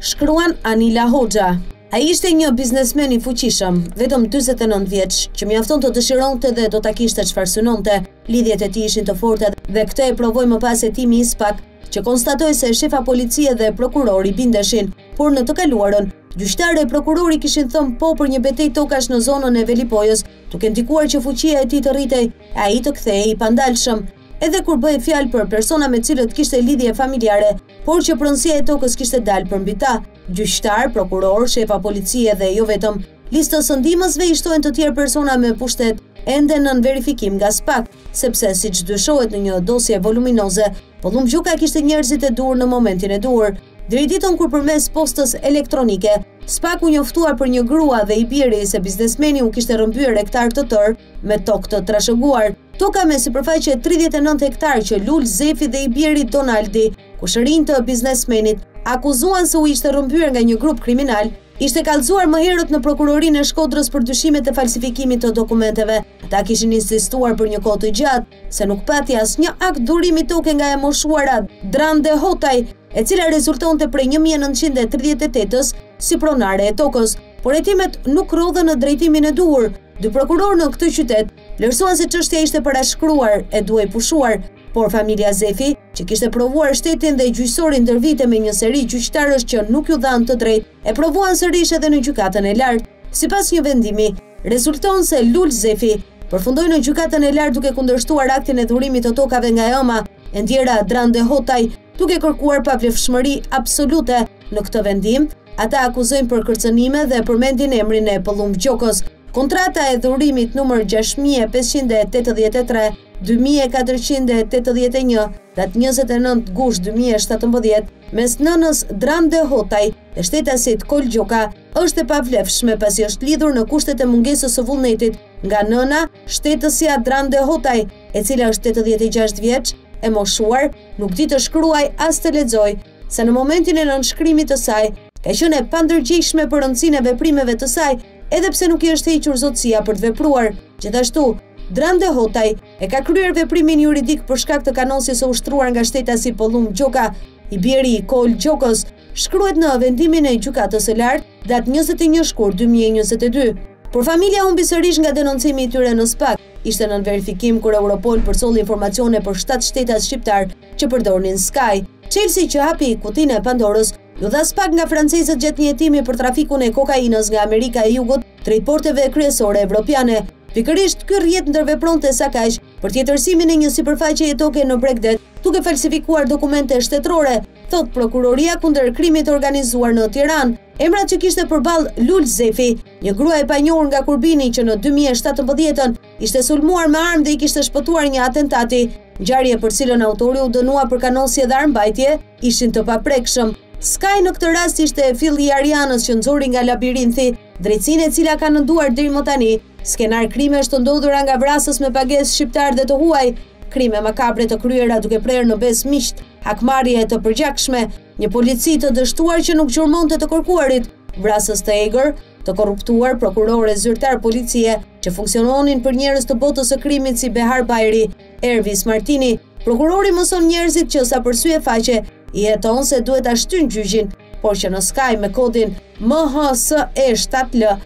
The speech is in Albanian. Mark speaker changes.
Speaker 1: Shkruan Anila Hoxha. Ai ishte një biznesmen i fuqishëm, vetëm 29 vjeç, që mjafton të dëshironte dhe do ta kishte çfarë synonte, lidhjet e tij ishin të forta dhe këtë e provoi më pas hetimi i SPAK, që konstatoi se shefa policie dhe prokurorë i bindeshin, por në të kaluarën, Gjyqtarë e prokurorë i kishin thënë po për një betejë tokash në zonën e Velipojës, duke ndikuar që fuqia e tij të rritej e ai të kthehej i pandalshëm. Edhe kur bëhej fjalë për persona me të cilët kishte lidhje familjare, por që pronësia e tokës kishte dalë përmbi ta, gjyqtarë, prokurorë, shefa policie dhe jo vetëm, listës së ndihmësve i shtohen të tjerë persona me pushtet ende nën verifikim nga SPAK, sepse siç dyshohet në një dosje voluminoze, Pëllumb Gjoka kishte njerëzit e duhur në momentin e duhur. Deri ditën kur përmes postës elektronike, SPAK u njoftua prej një grua dhe i biri se biznesmeni u kishte rrëmbyer hektarë të tërë me tokë të trashëguar. Toka me sipërfaqe 39 hektarë që Lule Zefi dhe i biri Donaldi, kushërinj të biznesmenit, akuzuan se u ishte rrëmbyer nga një grup kriminal, Ishte kallëzuar më herët në Prokurorinë e Shkodrës për dyshimet e falsifikimit të dokumenteve. Ata kishin insistuar për një kohë të gjatë se nuk pati asnjë akt dhurimi toke nga e moshuara Drande Hotaj, e cila rezultonte prej një mijë e nëntëqind e tridhjetë e tetës si pronare e tokës. Por hetimet nuk rrodhën në drejtimin e duhur. Dy prokurorë në këtë qytet Vlerësuan se çështja ishte parashkruar e duhej pushuar, por familja Zefi, që kishte provuar shtetin dhe gjyqësorin ndër vite me një seri gjyqtarësh që nuk iu dhanë të drejtë, e provuan sërish edhe në Gjykatën e Lartë. Sipas një vendimi, rezulton se Lule Zefi përfundoi në Gjykatën e Lartë duke kundërshtuar aktin e dhurimit të tokave nga e ëma, e ndjera Drande Hotaj, duke kërkuar pavlefshmëri absolute në këtë vendim, Ata akuzojnë për kërcënime dhe përmendin emrin e Pëllumb Gjokës. Kontrata e dhurimit numër gjashtë mijë e pesëqind e tetëdhjetë e tre, dy mijë e katërqind e tetëdhjetë e një, datë njëzet e nëntë gusht dy mijë e shtatëmbëdhjetë, mes nënës Drande Hotaj dhe shtetasit Kolë Gjoka është e pavlefshme pasi është lidhur në kushtet e mungesës së vullnetit nga nëna, Shtetasja Drande Hotaj, e cila është tetëdhjetë e gjashtë vjeç, e moshuar, nuk di të shkruajë as të lexojë, se në momentin e nënshkrimit të saj, ka qenë e pandërgjegjshme për rëndësinë e veprimeve të saj, edhe pse nuk i është hequr zotësia për të vepruar. Gjithashtu, Drande Hotaj, e ka kryer veprimin juridik për shkak të kanosjes së ushtruar nga shtetasi Pëllumb Gjoka, I biri i Kol Gjokës, shkruhet në vendimin e Gjykatës së Lartë, datë 21 shkurt 2022. Por familja humbi sërish nga denoncimi i tyre në spak, ishte nën verifikim kur Europol përcolli informacione për shtatë shtetas shqiptarë që përdornin Sky. Çelësi që hapi kutinë e Pandorës, iu dha spak nga francezët gjatë një hetimi për trafikun e kokainës nga Amerika e Jugut drejt porteve kryesore evropiane. Pikërisht, ky rrjet ndërvepronte sakaq për tjetërsimin e një sipërfaqeje toke në bregdet duke falsifikuar dokumente shtetërore, thotë Prokuroria kundër krimit të organizuar në Tiranë. Emrat që kishte përballë Lul Zefi, një grua e panjohur nga Kurbini që në dy mijë e shtatëmbëdhjetë ishte sulmuar me armë dhe i kishte shpëtuar një atentati, ngjarje për cilën autori u dënua për kanosje dhe armbajtje, ishin të paprekshëm. Sky në këtë rast ishte filli i Arianës që nxori nga labirinthi, drejtësinë e cila ka mënduar deri më tani. Skenarë krimesh të ndodhura nga vrasës me pagesë shqiptarë dhe të huaj, krime makabre të kryera duke prerë në besë miqtë, hakmarrje të përgjakshme, një polici të dështuar që nuk gjurmonte të kërkuarit, vrasës të egër, të korruptuar, prokurorë e zyrtarë policie që funksiononin për njerëz të botës së krimit si Behar Bajri, Ervis Martini, prokurori mëson njerëzit që sa për sy e faqe i heton se duhet ta shtyjnë gjyqin, por që në Sky me kodin MHSE7L